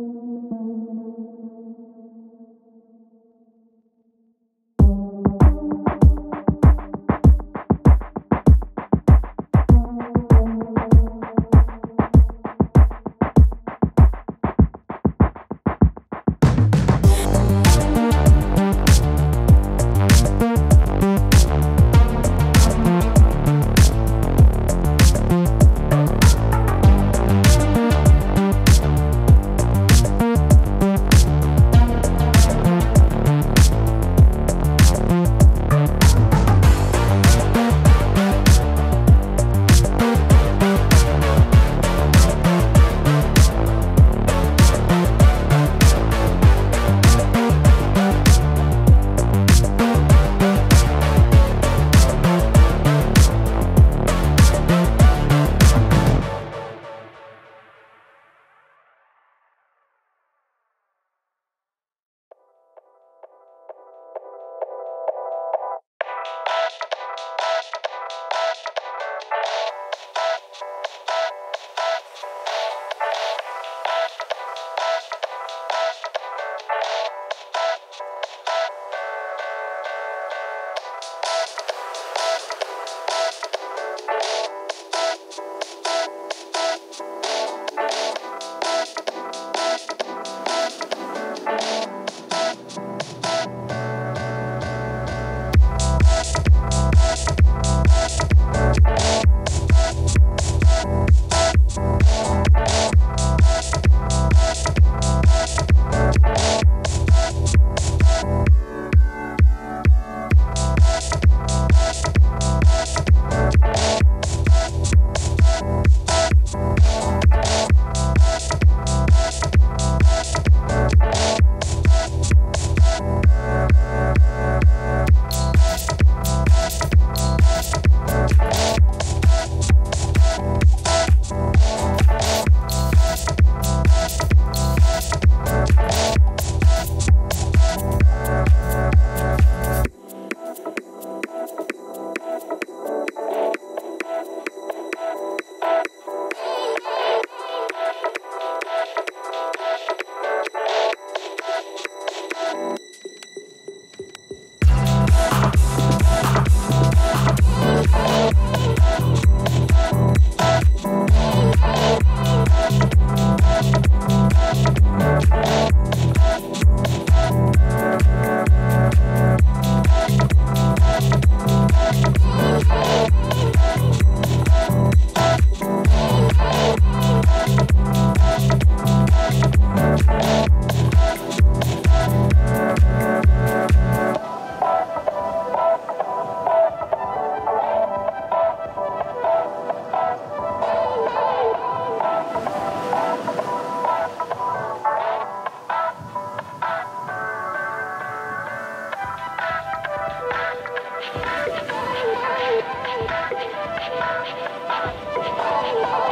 Thank you. Oh, my God.